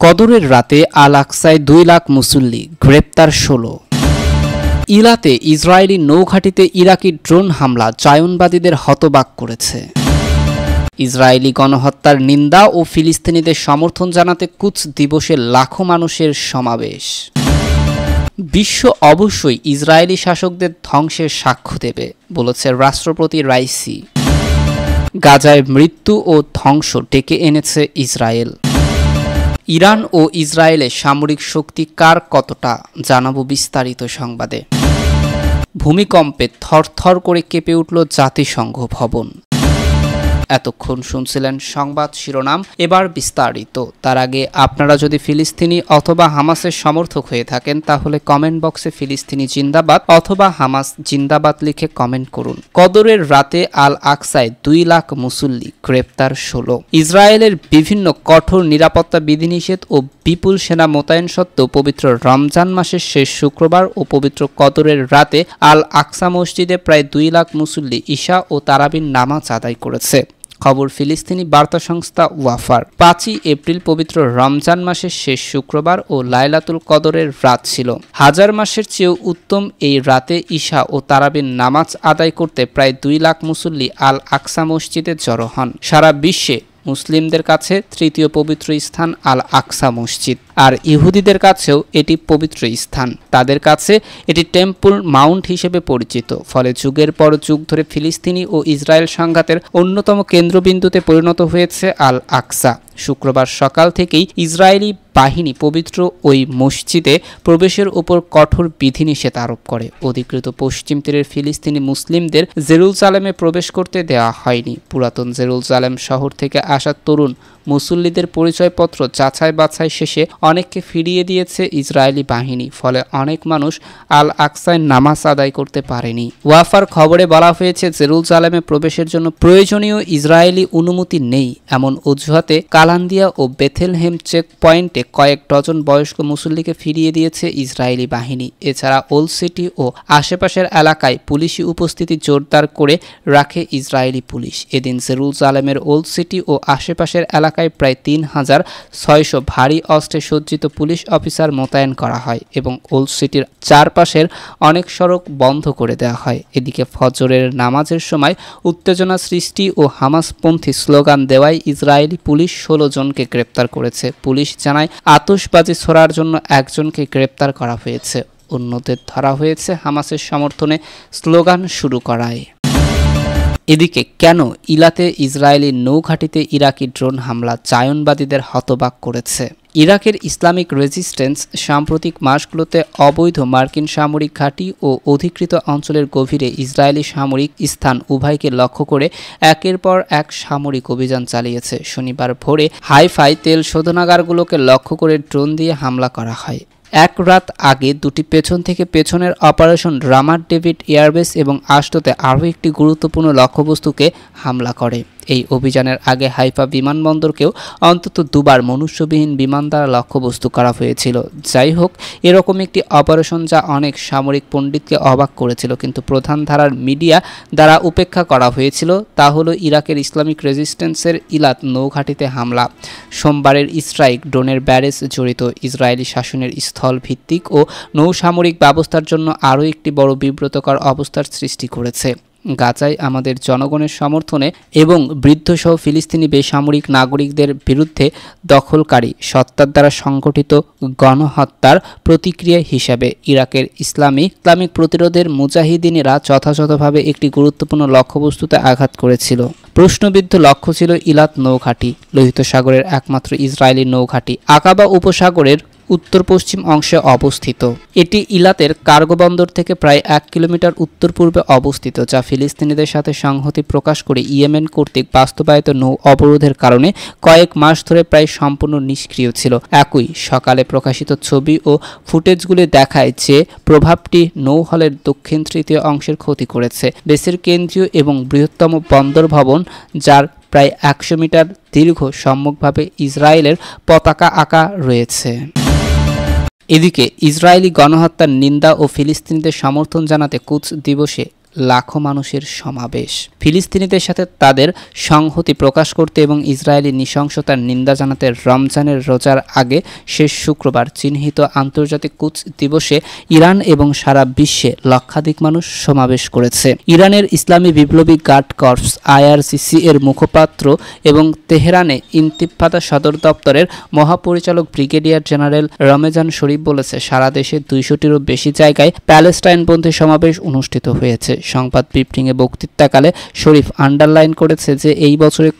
কদরের রাতে আল আকসায় দুই লাখ মুসল্লি গ্রেপ্তার ষোলো। ইলাতে ইসরায়েলি নৌঘাটিতে ইরাকি ড্রোন হামলা জায়নবাদীদের হতবাক করেছে। ইসরায়েলি গণহত্যার নিন্দা ও ফিলিস্তিনিদের সমর্থন জানাতে কুচ দিবসে লাখো মানুষের সমাবেশ। বিশ্ব অবশ্যই ইসরায়েলি শাসকদের ধ্বংসের সাক্ষ্য দেবে, বলেছে রাষ্ট্রপতি রাইসি। গাজায় মৃত্যু ও ধ্বংস ডেকে এনেছে ইসরায়েল। ইরান ও ইসরায়েলের সামরিক শক্তি কার কতটা জানাব বিস্তারিত সংবাদে। ভূমিকম্পে থরথর করে কেঁপে উঠল জাতিসংঘ ভবন। এতক্ষণ শুনছিলেন সংবাদ শিরোনাম, এবার বিস্তারিত। তার আগে আপনারা যদি ফিলিস্তিনি অথবা হামাসের সমর্থক হয়ে থাকেন, তাহলে কমেন্ট বক্সে ফিলিস্তিনি জিন্দাবাদ অথবা হামাস জিন্দাবাদ লিখে কমেন্ট করুন। কদরের রাতে আল আকসায় দুই লাখ মুসল্লি গ্রেপ্তার ষোলো। ইসরায়েলের বিভিন্ন কঠোর নিরাপত্তা বিধিনিষেধ ও বিপুল সেনা মোতায়েন সত্ত্বেও পবিত্র রমজান মাসের শেষ শুক্রবার ও পবিত্র কদরের রাতে আল আকসা মসজিদে প্রায় দুই লাখ মুসল্লি ঈশা ও তারাবিন নামাজ আদায় করেছে। খবর, ফিলিস্তিনি বার্তা সংস্থা ওয়াফার। পাঁচই এপ্রিল পবিত্র রমজান মাসের শেষ শুক্রবার ও লাইলাতুল কদরের রাত ছিল। হাজার মাসের চেয়েও উত্তম এই রাতে ঈশা ও তারাবিন নামাজ আদায় করতে প্রায় দুই লাখ মুসল্লি আল আকসা মসজিদে জড়ো হন। সারা বিশ্বে মুসলিমদের কাছে তৃতীয় পবিত্র স্থান আল আকসা মসজিদ। আর ইহুদিদের কাছেও এটি পবিত্র স্থান। তাদের কাছে এটি টেম্পল মাউন্ট হিসেবে পরিচিত। ফলে যুগের পর যুগ ধরে ফিলিস্তিনি ও ইসরায়েল সংঘাতের অন্যতম কেন্দ্রবিন্দুতে পরিণত হয়েছে আল আকসা শুক্রবার সকাল থেকেই ইসরায়েলি বাহিনী পবিত্র ওই মসজিদে প্রবেশের উপর কঠোর বিধিনিষেধ আরোপ করে। অধিকৃত পশ্চিম তীরের ফিলিস্তিনি মুসলিমদের জেরুজালেমে প্রবেশ করতে দেওয়া হয়নি। পুরাতন জেরুজালেম শহর থেকে আসা তরুণ মুসল্লিদের পরিচয়পত্র যাচাই বাছাই শেষে অনেককে ফিরিয়ে দিয়েছে ইসরায়েলি বাহিনী, ফলে অনেক মানুষ আল আকসায় নামাজ আদায় করতে পারেনি। ওয়াফার খবরে বলা হয়েছে, জেরুজালেমে প্রবেশের জন্য প্রয়োজনীয় ইসরায়েলি অনুমতি নেই। এমন অজুহাতে কালান্দিয়া ও বেথেলহেম চেক পয়েন্টে কয়েক ডজন বয়স্ক মুসল্লিকে ফিরিয়ে দিয়েছে ইসরায়েলি বাহিনী। এছাড়া ওল্ড সিটি ও আশেপাশের এলাকায় পুলিশি উপস্থিতি জোরদার করে রাখে ইসরায়েলি পুলিশ। এদিন জেরুজালেমের ওল্ড সিটি ও আশেপাশের এলাকায় প্রায় তিন হাজার ছয়শো ভারী অস্ত্রে সজ্জিত পুলিশ অফিসার মোতায়েন করা হয় এবং ওল্ড সিটির চারপাশের অনেক সড়ক বন্ধ করে দেওয়া হয়। এদিকে ফজরের নামাজের সময় উত্তেজনা সৃষ্টি ও হামাসপন্থী স্লোগান দেওয়ায় ইসরায়েলি পুলিশ ষোলো জনকে গ্রেপ্তার করেছে। পুলিশ জানায় আতসবাজি ছোড়ার জন্য একজনকে গ্রেপ্তার করা হয়েছে। অন্যদের ধরা হয়েছে হামাসের সমর্থনে স্লোগান শুরু করায়। এদিকে কেন ইলাতে ইসরায়েলি নৌঘাটিতে ইরাকি ড্রোন হামলা জায়নবাদীদের হতবাক করেছে? ইরাকের ইসলামিক রেজিস্ট্যান্স সাম্প্রতিক মাসগুলোতে অবৈধ মার্কিন সামরিক ঘাঁটি ও অধিকৃত অঞ্চলের গভীরে ইসরায়েলি সামরিক স্থান উভয়কে লক্ষ্য করে একের পর এক সামরিক অভিযান চালিয়েছে। শনিবার ভোরে হাইফাই তেল শোধনাগারগুলোকে লক্ষ্য করে ড্রোন দিয়ে হামলা করা হয়। এক রাত আগে দুটি পেছন থেকে পেছনের অপারেশন রামার ডেভিড এয়ারবেস এবং আষ্টতে আরও একটি গুরুত্বপূর্ণ লক্ষ্যবস্তুকে হামলা করে। এই অভিযানের আগে হাইফা বিমানবন্দরকেও অন্তত দুবার মনুষ্যবিহীন বিমান দ্বারা লক্ষ্যবস্তু করা হয়েছিল। যাই হোক, এরকম একটি অপারেশন যা অনেক সামরিক পণ্ডিতকে অবাক করেছিল, কিন্তু প্রধান ধারার মিডিয়া দ্বারা উপেক্ষা করা হয়েছিল, তা হলো ইরাকের ইসলামিক রেজিস্ট্যান্সের ইলাত নৌঘাটিতে হামলা। সোমবারের স্ট্রাইক ড্রোনের ব্যারেজ জড়িত ইসরায়েলি শাসনের স্থল ভিত্তিক ও নৌসামরিক ব্যবস্থার জন্য আরও একটি বড় বিব্রতকর অবস্থার সৃষ্টি করেছে। গাজায় আমাদের জনগণের সমর্থনে এবং বৃদ্ধসহ ফিলিস্তিনি বেসামরিক নাগরিকদের বিরুদ্ধে দখলকারী সত্তার দ্বারা সংগঠিত গণহত্যার প্রতিক্রিয়া হিসাবে ইরাকের ইসলামী ইসলামিক প্রতিরোধের মুজাহিদিনেরা যথাযথভাবে একটি গুরুত্বপূর্ণ লক্ষ্যবস্তুতে আঘাত করেছিল। প্রশ্নবিদ্ধ লক্ষ্য ছিল ইলাত নৌঘাটি, লোহিত সাগরের একমাত্র ইসরায়েলি নৌঘাটি, আকাবা উপসাগরের উত্তর পশ্চিম অংশে অবস্থিত। এটি ইলাতের কার্গো বন্দর থেকে প্রায় এক কিলোমিটার উত্তর পূর্বে অবস্থিত, যা ফিলিস্তিনিদের সাথে সংহতি প্রকাশ করে ইয়েমেন কর্তৃক বাস্তবায়িত নৌ অবরোধের কারণে কয়েক মাস ধরে প্রায় সম্পূর্ণ নিষ্ক্রিয় ছিল। একই সকালে প্রকাশিত ছবি ও ফুটেজগুলি দেখায় যে প্রভাবটি নৌহলের দক্ষিণ তৃতীয় অংশের ক্ষতি করেছে। দেশের কেন্দ্রীয় এবং বৃহত্তম বন্দর ভবন, যার প্রায় একশো মিটার দীর্ঘ সম্মুখভাবে ইসরায়েলের পতাকা আঁকা রয়েছে। এদিকে ইসরায়েলি গণহত্যার নিন্দা ও ফিলিস্তিনিদের সমর্থন জানাতে কুচ দিবসে লাখো মানুষের সমাবেশ। ফিলিস্তিনিদের সাথে তাদের সংহতি প্রকাশ করতে এবং ইসরায়েলি নৃশংসতার নিন্দা জানাতে রমজানের রোজার আগে শেষ শুক্রবার চিহ্নিত আন্তর্জাতিক কুচ দিবসে ইরান এবং সারা বিশ্বে লক্ষাধিক মানুষ সমাবেশ করেছে। ইরানের ইসলামী বিপ্লবী গার্ড কর্পস আইআরসিসি এর মুখপাত্র এবং তেহরানে ইন্তিফাদা সদর দপ্তরের মহাপরিচালক ব্রিগেডিয়ার জেনারেল রমেজান শরীফ বলেছে, সারা দেশে দুইশোটিরও বেশি জায়গায় প্যালেস্টাইনপন্থী সমাবেশ অনুষ্ঠিত হয়েছে। সংবাদ ব্রিফিংয়ে বক্তৃতাকালে শরীফ আন্ডারলাইন করেছে যে এই বছরে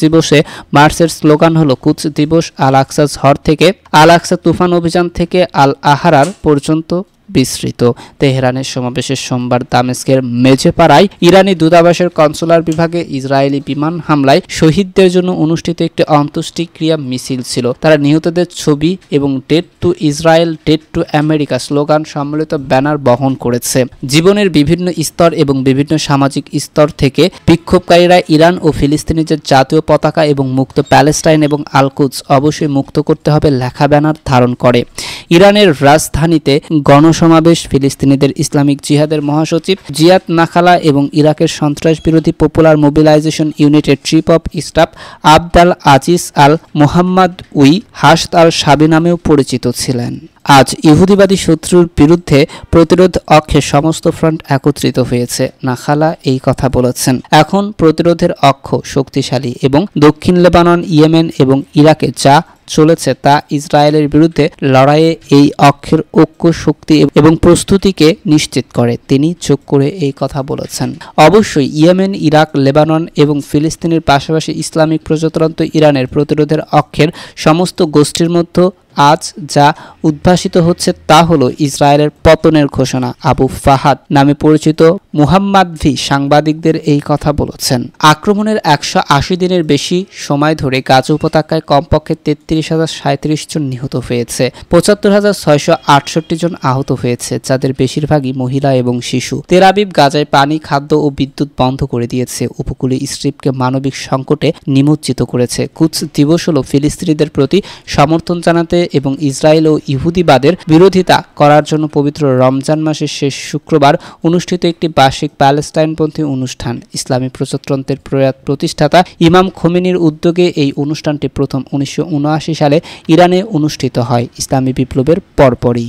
দিবসে মার্চের স্লোগান হলো কুচ দিবস আল আকসা ঝড় থেকে আল আকসা তুফান অভিযান থেকে আল আহারার পর্যন্ত। বিস্তৃত। তেহরানের সমাবেশের সোমবার দামেস্কের মেজেপাড়ায় ইরানি দূতাবাসের কনসুলার বিভাগে ইসরায়েলি বিমান হামলায় শহীদদের জন্য অনুষ্ঠিত একটি অন্ত্যেষ্টিক্রিয়া মিছিল ছিল। তারা নিহতদের ছবি এবং death to Israel death to America slogan সম্মিলিত ব্যানার বহন করেছে। জীবনের বিভিন্ন স্তর এবং বিভিন্ন সামাজিক স্তর থেকে বিক্ষোভকারীরা ইরান ও ফিলিস্তিনিদের জাতীয় পতাকা এবং মুক্ত প্যালেস্টাইন এবং আলকুজ অবশ্যই মুক্ত করতে হবে লেখা ব্যানার ধারণ করে। ইরানের রাজধানীতে গণসমাবেশ, ফিলিস্তিনিদের ইসলামিক জিহাদের মহাসচিব জিয়াদ নাখালা এবং ইরাকের সন্ত্রাস বিরোধী পপুলার মোবিলাইজেশন ইউনিটের chief of staff Abdal Aziz al Mohammed we হাসত আল সাবি নামেও পরিচিত ছিলেন। আজ ইহুদিবাদী শত্রুর বিরুদ্ধে প্রতিরোধ অক্ষে সমস্ত ফ্রন্ট একত্রিত হয়েছে, নাখালা এই কথা বলেছেন। এখন প্রতিরোধের অক্ষ শক্তিশালী এবং দক্ষিণ লেবানন, ইয়েমেন এবং ইরাকে যা চলেছে তা ইসরায়েলের বিরুদ্ধে লড়াইয়ে এই অক্ষের ঐক্য, শক্তি এবং প্রস্তুতিকে নিশ্চিত করে। তিনি চোখ করে এই কথা বলেছেন। অবশ্যই ইয়েমেন, ইরাক, লেবানন এবং ফিলিস্তিনের পাশাপাশি ইসলামিক প্রজাতন্ত্র ইরানের প্রতিরোধের অক্ষের সমস্ত গোষ্ঠীর মধ্যে আজ যা উদ্ভাসিত হচ্ছে তা হলো ইসরায়েলের পতনের ঘোষণা। আবু ফাহাদ নামে পরিচিত মুহাম্মাদ ভি সাংবাদিকদের এই কথা বলেছেন। আক্রমণের একশো আশি দিনের বেশি সময় ধরে গাজা উপত্যকায় কমপক্ষে তেত্রিশ হাজার সাঁত্রিশ জন নিহত হয়েছে। পঁচাত্তর হাজার ছয়শো আটষট্টি জন আহত হয়েছে, যাদের বেশিরভাগই মহিলা এবং শিশু। তেরাবিব গাজায় পানি, খাদ্য ও বিদ্যুৎ বন্ধ করে দিয়েছে। উপকূলীয় স্ট্রিপকে মানবিক সংকটে নিমজ্জিত করেছে। কুচ দিবস হল ফিলিস্তিনিদের প্রতি সমর্থন জানাতে এবং ইসরায়েল ও ইহুদিবাদের বিরোধিতা করার জন্য পবিত্র রমজান মাসের শেষ শুক্রবার অনুষ্ঠিত একটি বার্ষিক প্যালেস্টাইনপন্থী অনুষ্ঠান। ইসলামী প্রজাতন্ত্রের প্রয়াত প্রতিষ্ঠাতা ইমাম খোমেনির উদ্যোগে এই অনুষ্ঠানটি প্রথম উনিশশো উনআশি সালে ইরানে অনুষ্ঠিত হয়। ইসলামী বিপ্লবের পরপরই।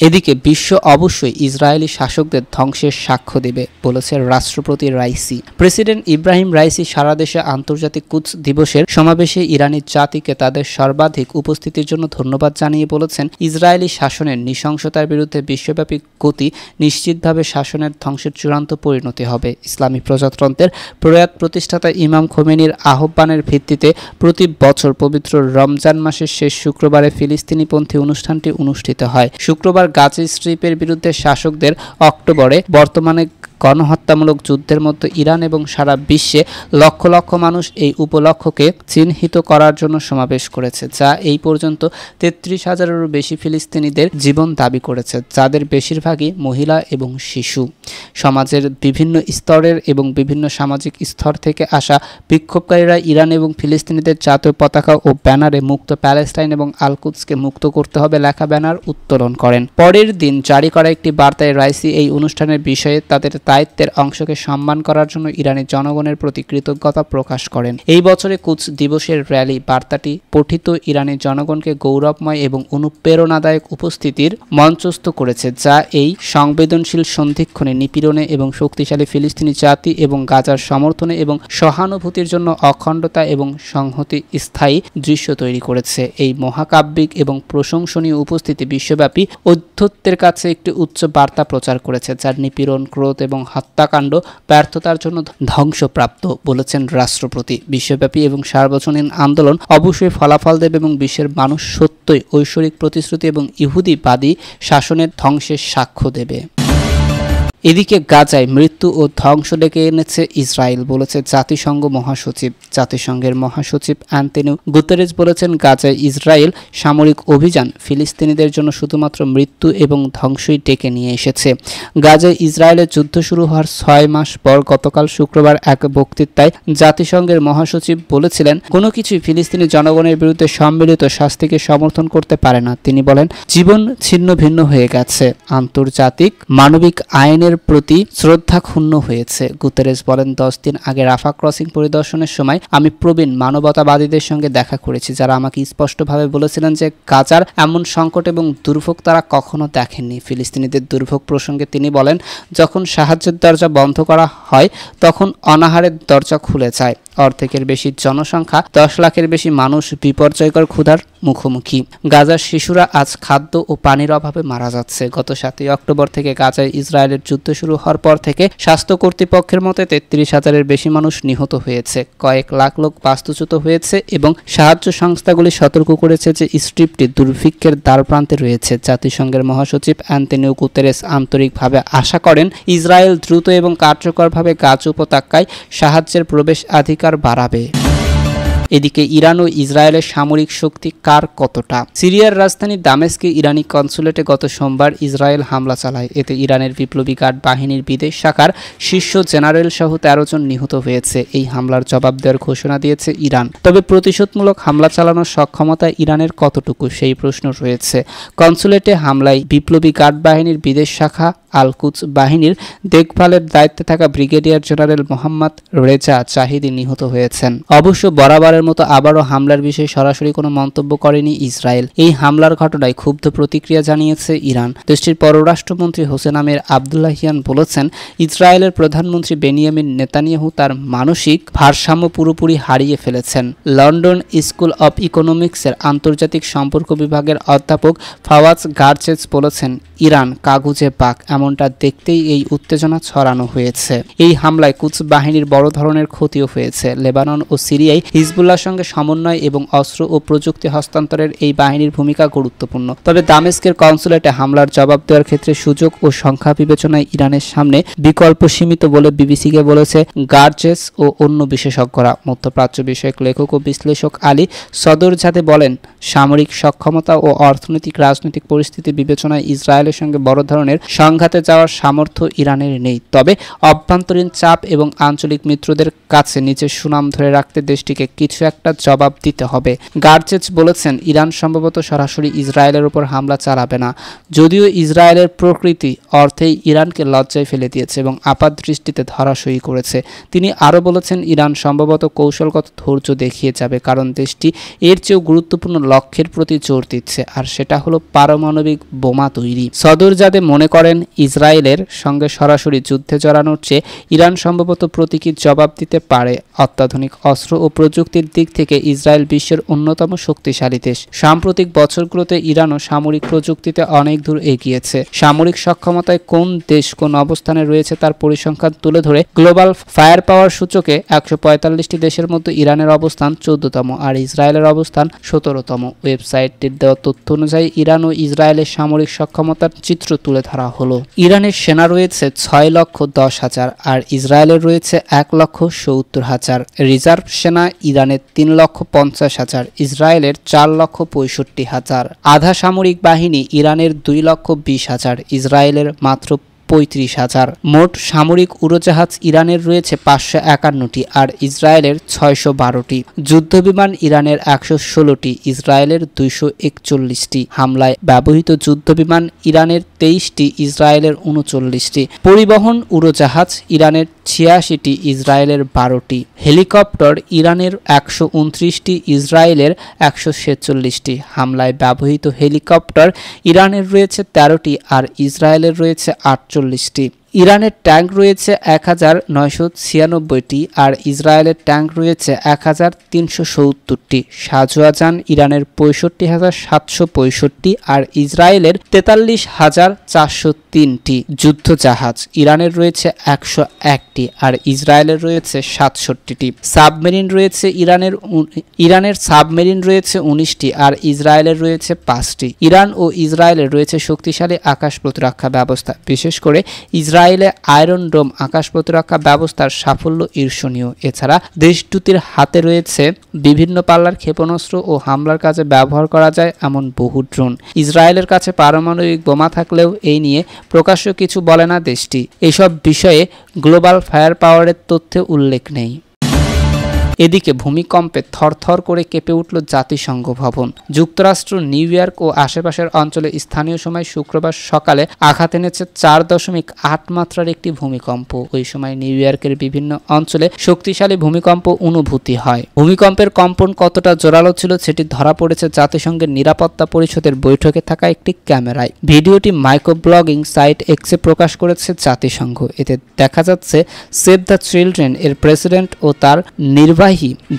এদিকে বিশ্ব অবশ্যই ইসরায়েলি শাসকদের ধ্বংসের সাক্ষ্য দেবে, বলেছে রাষ্ট্রপতি রাইসি। প্রেসিডেন্ট ইব্রাহিম রাইসি সারা দেশে আন্তর্জাতিক কুচ দিবসের সমাবেশে ইরানি জাতিকে তাদের সর্বাধিক উপস্থিতির জন্য ধন্যবাদ জানিয়ে বলেছেন। ইসরায়েলি শাসনের নৃশংসতার বিরুদ্ধে বিশ্বব্যাপী গতি নিশ্চিতভাবে শাসনের ধ্বংসের চূড়ান্ত পরিণতি হবে। ইসলামী প্রজাতন্ত্রের প্রয়াত প্রতিষ্ঠাতা ইমাম খোমেনির আহ্বানের ভিত্তিতে প্রতি বছর পবিত্র রমজান মাসের শেষ শুক্রবারে ফিলিস্তিনিপন্থী অনুষ্ঠানটি অনুষ্ঠিত হয়। শুক্রবার গাজী স্ট্রিপের বিরুদ্ধে শাসকদের অক্টোবরে বর্তমানে গণহত্যামূলক যুদ্ধের মধ্যে ইরান এবং সারা বিশ্বে লক্ষ লক্ষ মানুষ এই উপলক্ষকে চিহ্নিত করার জন্য সমাবেশ করেছে, যা এই পর্যন্ত তেত্রিশ হাজারেরও বেশি ফিলিস্তিনিদের জীবন দাবি করেছে, যাদের বেশিরভাগই মহিলা এবং শিশু। সমাজের বিভিন্ন স্তরের এবং বিভিন্ন সামাজিক স্তর থেকে আসা বিক্ষোভকারীরা ইরান এবং ফিলিস্তিনিদের জাতীয় পতাকা ও ব্যানারে মুক্ত প্যালেস্টাইন এবং আলকুদসকে মুক্ত করতে হবে লেখা ব্যানার উত্তোলন করেন। পরের দিন জারি করা একটি বার্তায় রাইসি এই অনুষ্ঠানের বিষয়ে তাদের দায়িত্বের অংশকে সম্মান করার জন্য ইরানের জনগণের প্রতি কৃতজ্ঞতা প্রকাশ করেন। এই বছরে কুচ দিবসের র্যালি বার্তাটি পঠিত ইরানের জনগণকে গৌরবময় এবং অনুপ্রেরণাদায়ক উপস্থিতির মঞ্চস্থ করেছে, যা এই সংবেদনশীল সন্ধিক্ষণে নিপীড়নে এবং শক্তিশালী ফিলিস্তিনি জাতি এবং গাজার সমর্থনে এবং সহানুভূতির জন্য অখণ্ডতা এবং সংহতি স্থায়ী দৃশ্য তৈরি করেছে। এই মহাকাব্যিক এবং প্রশংসনীয় উপস্থিতি বিশ্বব্যাপী অধ্যত্বের কাছে একটি উচ্চ বার্তা প্রচার করেছে, যার নিপীড়ন, ক্রোধ এবং হত্যাকাণ্ড ব্যর্থতার জন্য ধ্বংসপ্রাপ্ত বলেছেন রাষ্ট্রপতি। বিশ্বব্যাপী এবং সার্বজনীন আন্দোলন অবশ্যই ফলাফল দেবে এবং বিশ্বের মানুষ সত্যই ঐশ্বরিক প্রতিশ্রুতি এবং ইহুদিবাদী শাসনের ধ্বংসের সাক্ষ্য দেবে। এদিকে গাজায় মৃত্যু ও ধ্বংস ডেকে এনেছে ইসরায়েল, বলেছে জাতিসংঘ মহাসচিব। জাতিসংঘের মহাসচিব অ্যান্তেনিউ গুতেরেজ বলেছেন, গাজায় ইসরায়েল সামরিক অভিযান ফিলিস্তিনিদের জন্য শুধুমাত্র মৃত্যু এবং ধ্বংসই ডেকে নিয়ে এসেছে। গাজায় ইসরায়েলের যুদ্ধ শুরু হওয়ার ছয় মাস পর গতকাল শুক্রবার এক বক্তৃতায় জাতিসংঘের মহাসচিব বলেছিলেন, কোনো কিছুই ফিলিস্তিনি জনগণের বিরুদ্ধে সম্মিলিত শাস্তিকে সমর্থন করতে পারে না। তিনি বলেন, জীবন ছিন্ন ভিন্ন হয়ে গেছে। আন্তর্জাতিক মানবিক আইনের ইসরায়েলের প্রতি শ্রদ্ধা ক্ষুণ্ণ হয়েছে। গুতেরেস বলেন, দশ দিন আগে রাফা ক্রসিং পরিদর্শনের সময় আমি প্রবীণ মানবতাবাদীদের সঙ্গে দেখা করেছি, যারা আমাকে স্পষ্টভাবে বলেছিলেন যে গাজার এমন সংকট এবং দুর্ভোগ তারা কখনো দেখেননি। ফিলিস্তিনিদের দুর্ভোগ প্রসঙ্গে তিনি বলেন, যখন সাহায্যের দরজা বন্ধ করা হয়, তখন অনাহারের দরজা খুলে যায়। অর্ধেকের বেশি জনসংখ্যা, দশ লাখের বেশি মানুষ বিপর্যয়কর ক্ষুধার মুখোমুখি। গাজার শিশুরা আজ খাদ্য ও পানির অভাবে মারা যাচ্ছে। গত সাতই অক্টোবর থেকে গাজায় ইসরায়েলের যুদ্ধ শুরু হওয়ার পর থেকে স্বাস্থ্য কর্তৃপক্ষের মতে তেত্রিশ হাজারের বেশি মানুষ নিহত হয়েছে। কয়েক লাখ লোক বাস্তুচ্যুত হয়েছে এবং সাহায্য সংস্থাগুলি সতর্ক করেছে যে স্ট্রিপটি দুর্ভিক্ষের দ্বারপ্রান্তে রয়েছে। জাতিসংঘের মহাসচিব অ্যান্টনিও গুতেরেস আন্তরিকভাবে আশা করেন, ইসরায়েল দ্রুত এবং কার্যকরভাবে গাজ উপত্যকায় সাহায্যের প্রবেশ অধিকার বাড়াবে। এদিকে ইরান ও ইসরায়েলের সামরিক শক্তি কার কতটা? সিরিয়ার রাজধানী দামেস্কে ইরানি কনসুলেটে গত সোমবার ইসরায়েল হামলা চালায়। এতে ইরানের বিপ্লবী গার্ড বাহিনীর বিদেশ শাখার শীর্ষ জেনারেল সহ তেরো জন নিহত হয়েছে। এই হামলার জবাব দেওয়ার ঘোষণা দিয়েছে ইরান। তবে প্রতিশোধমূলক হামলা চালানোর সক্ষমতা ইরানের কতটুকু সেই প্রশ্ন রয়েছে। কনসুলেটে হামলায় বিপ্লবী গার্ড বাহিনীর বিদেশ শাখা আলকুচ বাহিনীর দেখভালের দায়িত্বে থাকা brigadier general Mohammad Reza Zahedi নিহত হয়েছেন। অবশ্য বরাবরের মতো আবারও হামলার বিষয়ে সরাসরি কোনো মন্তব্য করেনি ইসরায়েল। এই হামলার ঘটনায় ক্ষুব্ধ প্রতিক্রিয়া জানিয়েছে ইরান। দেশটির পররাষ্ট্রমন্ত্রী হোসেন আমির আবদুল্লাহিয়ান বলেছেন, ইসরায়েলের প্রধানমন্ত্রী বেনিয়ামিন নেতানিয়াহু তার মানসিক ভারসাম্য পুরোপুরি হারিয়ে ফেলেছেন। লন্ডন স্কুল অব ইকোনমিক্সের আন্তর্জাতিক সম্পর্ক বিভাগের অধ্যাপক ফাওয়াজ গার্চেস বলেছেন, ইরান কাগুজে বাক এমনটা দেখতেই এই উত্তেজনা ছড়ানো হয়েছে। এই হামলায় কুচ বাহিনীর বড় ধরনের ক্ষতিও হয়েছে। লেবানন ও সিরিয়ায় হিজবুল্লাহর সঙ্গে সমন্বয় এবং অস্ত্র ও প্রযুক্তি হস্তান্তরের এই বাহিনীর ভূমিকা গুরুত্বপূর্ণ। তবে দামেস্কের কনসুলেটে হামলার জবাব দেওয়ার ক্ষেত্রে সুযোগ ও সংখ্যা বিবেচনায় ইরানের সামনে বিকল্প সীমিত বলে বিবিসিকে বলেছে গার্জেস ও অন্য বিশেষজ্ঞরা। মধ্যপ্রাচ্য বিষয়ক লেখক ও বিশ্লেষক আলী সদরজাদে বলেন, সামরিক সক্ষমতা ও অর্থনৈতিক রাজনৈতিক পরিস্থিতি বিবেচনায় ইসরায়েলের সঙ্গে বড় ধরনের সংঘাতে যাওয়ার সামর্থ্য ইরানের নেই। তবে অভ্যন্তরীণ চাপ এবং আঞ্চলিক মিত্রদের কাছে নিজের সুনাম ধরে রাখতে দেশটিকে কিছু একটা জবাব দিতে হবে। গার্জেজ বলেছেন, ইরান সম্ভবত সরাসরি ইসরায়েলের উপর হামলা চালাবে না। যদিও ইসরায়েলের প্রকৃতি অর্থেই ইরানকে লজ্জায় ফেলে দিয়েছে এবং আপাত দৃষ্টিতে ধরাশয়ী করেছে। তিনি আরও বলেছেন, ইরান সম্ভবত কৌশলগত ধৈর্য দেখিয়ে যাবে, কারণ দেশটি এর চেয়েও গুরুত্বপূর্ণ লক্ষ্যের প্রতি জোর দিচ্ছে, আর সেটা হলো পারমাণবিক বোমা তৈরি। সদরজাদে মনে করেন, ইসরায়েলের সঙ্গে সরাসরি যুদ্ধে জড়ানোর চেয়ে ইরান সম্ভবত প্রতীকী জবাব দিতে পারে। অত্যাধুনিক অস্ত্র ও প্রযুক্তির দিক থেকে ইসরায়েল বিশ্বের অন্যতম শক্তিশালী দেশ। সাম্প্রতিক বছরগুলোতে ইরানও সামরিক প্রযুক্তিতে অনেক দূর এগিয়েছে। সামরিক সক্ষমতায় কোন দেশ কোন অবস্থানে রয়েছে তার পরিসংখ্যান তুলে ধরে গ্লোবাল ফায়ার পাওয়ার সূচকে একশো পঁয়তাল্লিশটি দেশের মধ্যে ইরানের অবস্থান চোদ্দতম আর ইসরায়েলের অবস্থান সতেরোতম। ওয়েবসাইটটির দেওয়া তথ্য অনুযায়ী ইরান ও ইসরায়েলের সামরিক সক্ষমতার চিত্র তুলে ধরা হলো। ইরানের সেনা রয়েছে ছয় লক্ষ দশ হাজার আর ইসরায়েলের রয়েছে এক লক্ষ সত্তর হাজার। রিজার্ভ সেনা ইরানের তিন লক্ষ পঞ্চাশ হাজার, ইসরায়েলের চার লক্ষ পঁয়ষট্টি হাজার। আধা সামরিক বাহিনী ইরানের দুই লক্ষ বিশ হাজার, ইসরায়েলের মাত্র পঁয়ত্রিশ হাজার। মোট সামরিক উড়োজাহাজ ইরানের রয়েছে পাঁচশো একান্নটি আর ইসরায়েলের ছয়শো বারোটি। যুদ্ধবিমান ইরানের একশো ষোলোটি, ইসরায়েলের দুইশো একচল্লিশটি। হামলায় ব্যবহৃত যুদ্ধবিমান ইরানের তেইশটি, ইসরায়েলের উনচল্লিশটি। পরিবহন উড়োজাহাজ ইরানের ছিয়াশিটি, ইসরায়েলের বারোটি। হেলিকপ্টার ইরানের একশো উনত্রিশটি, ইসরায়েলের একশো ছেচল্লিশটি। হামলায় ব্যবহৃত হেলিকপ্টার ইরানের রয়েছে তেরোটি আর ইসরায়েলের রয়েছে আটচল্লিশটি ইরানের ট্যাঙ্ক রয়েছে এক হাজার নয়শো ছিয়ানব্বইটি আর ইসরায়েলের ট্যাঙ্ক রয়েছে এক হাজার তিনশো সত্তরটি। শাহজাহান ইরানের পঁয়ষট্টি হাজার সাতশো পঁয়ষট্টি আর ইসরায়েলের তেতাল্লিশ হাজার চারশো তিনটি যুদ্ধজাহাজ। ইরানের রয়েছে একশো একটি আর ইসরায়েলের রয়েছে সাতষট্টিটি। সাবমেরিন রয়েছে ইরানের ইরানের সাবমেরিন রয়েছে উনিশটি আর ইসরায়েলের রয়েছে পাঁচটি। ইরান ও ইসরায়েলের রয়েছে শক্তিশালী আকাশ প্রতিরক্ষা ব্যবস্থা। বিশেষ করে ইসরায়েলে আয়রন ডোম আকাশ প্রতিরক্ষা ব্যবস্থার সাফল্য ঈর্ষণীয়। এছাড়া দেশ দুটির হাতে রয়েছে বিভিন্ন পাল্লার ক্ষেপণাস্ত্র ও হামলার কাজে ব্যবহার করা যায় এমন বহু ড্রোন। ইসরায়েলের কাছে পারমাণবিক বোমা থাকলেও এই নিয়ে প্রকাশ্য কিছু বলে না দেশটি। এসব বিষয়ে গ্লোবাল ফায়ার পাওয়ারের তথ্যে উল্লেখ নেই। এদিকে ভূমিকম্পে থরথর করে কেঁপে উঠল জাতিসংঘ ভবন। যুক্তরাষ্ট্র, নিউ ইয়র্ক ও আশেপাশের অঞ্চলে স্থানীয় সময় শুক্রবার সকালে আঘাত এনেছে চার দশমিক আট মাত্রার একটি ভূমিকম্প। ওই সময় নিউ ইয়র্কের বিভিন্ন অঞ্চলে শক্তিশালী ভূমিকম্প অনুভূতি হয়। ভূমিকম্পের কম্পন কতটা জোরালো ছিল সেটি ধরা পড়েছে জাতিসংঘের নিরাপত্তা পরিষদের বৈঠকে থাকা একটি ক্যামেরায়। ভিডিওটি মাইক্রো ব্লগিং সাইট এক্সে প্রকাশ করেছে জাতিসংঘ। এতে দেখা যাচ্ছে সেভ দ্য চিলড্রেন এর প্রেসিডেন্ট ও তার নির্বাহী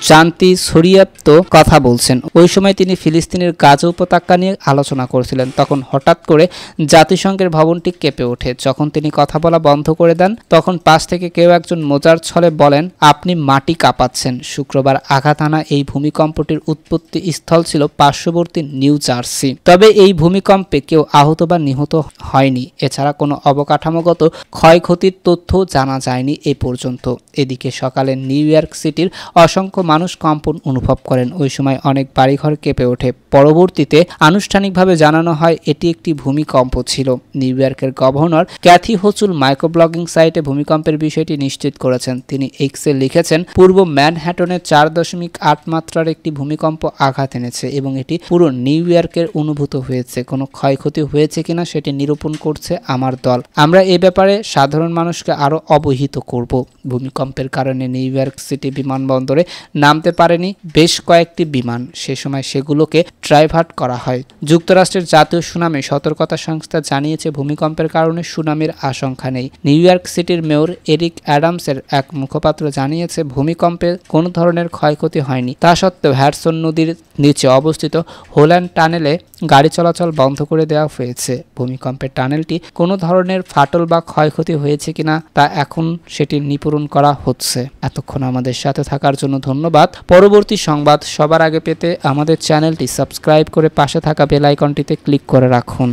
জান্তি সরিয়াপ্ত কথা বলছেন। ওই সময় তিনি ফিলিস্তিনের গাজা উপত্যকা নিয়ে আলোচনা করছিলেন। তখন হঠাৎ করে জাতিসংঘের ভবনটি কেঁপে ওঠে। যখন তিনি কথা বলা বন্ধ করে দেন, তখন পাশ থেকে কেউ একজন মোজার ছলে বলেন, আপনি মাটি কাঁপাচ্ছেন। শুক্রবার আঘাত আনা এই ভূমিকম্পটির উৎপত্তি স্থল ছিল পার্শ্ববর্তী নিউ জার্সি। তবে এই ভূমিকম্পে কেউ আহত বা নিহত হয়নি। এছাড়া কোনো অবকাঠামোগত ক্ষয়ক্ষতির তথ্য জানা যায়নি এ পর্যন্ত। এদিকে সকালে নিউ ইয়র্ক সিটির অসংখ্য মানুষ কম্পন অনুভব করেন। ওই সময় অনেক বাড়িঘর কেঁপে ওঠে। পরবর্তীতে আনুষ্ঠানিকভাবে জানানো হয়, এটি একটি ভূমিকম্প ছিল। নিউ ইয়র্কের গভর্নর ক্যাথি হোচুল মাইক্রোব্লগিং সাইটে ভূমিকম্পের বিষয়টি নিশ্চিত করেছেন। তিনি এক্সে লিখেছেন, পূর্ব ম্যানহ্যাটনে চার দশমিক আট মাত্রার একটি ভূমিকম্প আঘাত এনেছে এবং এটি পুরো নিউ ইয়র্কের অনুভূত হয়েছে। কোনো ক্ষয়ক্ষতি হয়েছে কিনা সেটি নিরূপণ করছে আমার দল। আমরা এ ব্যাপারে সাধারণ মানুষকে আরও অবহিত করব। ভূমিকম্পের কারণে নিউ ইয়র্ক সিটি বিমানবন্দরে নামতে পারেনি। বেশ কয়েকটি বিমান সে সময় সেগুলোকে ড্রাইভার্ট করা হয়। যুক্তরাষ্ট্রের জাতীয় সুনামি সতর্কতা সংস্থা জানিয়েছে, ভূমিকম্পের কারণে সুনামির আশঙ্কা নেই। নিউ ইয়র্ক সিটির মেয়র এরিক অ্যাডামসের এক মুখপাত্র জানিয়েছে, ভূমিকম্পে কোনো ধরনের ক্ষয়ক্ষতি হয়নি। তা সত্ত্বেও হ্যারসন নদীর নিচে অবস্থিত হোল্যান্ড টানেলে গাড়ি চলাচল বন্ধ করে দেওয়া হয়েছে। ভূমিকম্পের টানেলটি কোনো ধরনের ফাটল বা ক্ষয়ক্ষতি হয়েছে কিনা তা এখন সেটি নিপূরণ করা হচ্ছে। এতক্ষণ আমাদের সাথে থাকার জন্য ধন্যবাদ। পরবর্তী সংবাদ সবার আগে পেতে আমাদের চ্যানেলটি সাবস্ক্রাইব করে পাশে থাকা বেল আইকনটিতে ক্লিক করে রাখুন।